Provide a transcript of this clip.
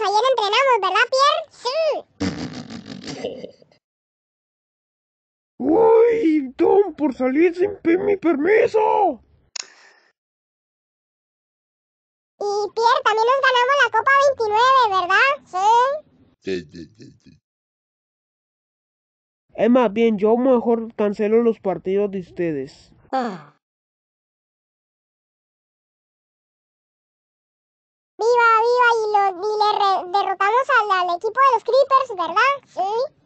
ayer entrenamos, ¿verdad, Pierre? Sí. ¡Uy! Tom, por salir sin mi permiso. Y Pierre, también nos ganamos la Copa 29, ¿verdad? Sí. Es más bien, yo mejor cancelo los partidos de ustedes. Ah. Equipo de los Creepers, ¿verdad? Sí.